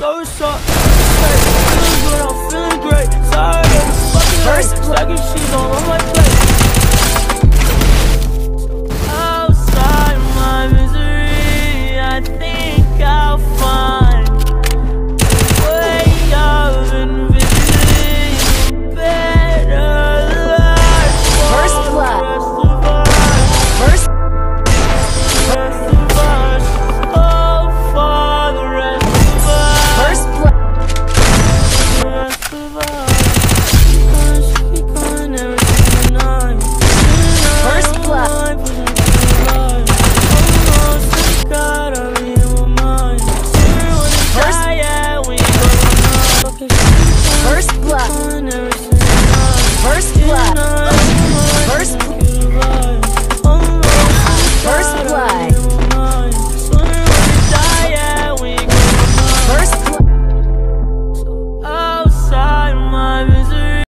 so sorry.